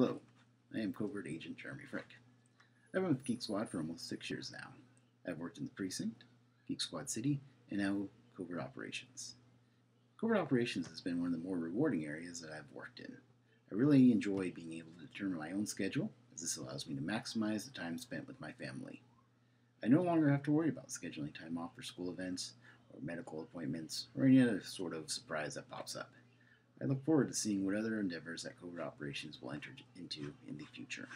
Hello, I am Covert Agent Jeremy Frick. I've been with Geek Squad for almost six years now. I've worked in the Precinct, Geek Squad City, and now Covert Operations. Covert Operations has been one of the more rewarding areas that I've worked in. I really enjoy being able to determine my own schedule, as this allows me to maximize the time spent with my family. I no longer have to worry about scheduling time off for school events, or medical appointments, or any other sort of surprise that pops up. I look forward to seeing what other endeavors that Covert Operations will enter into in the future.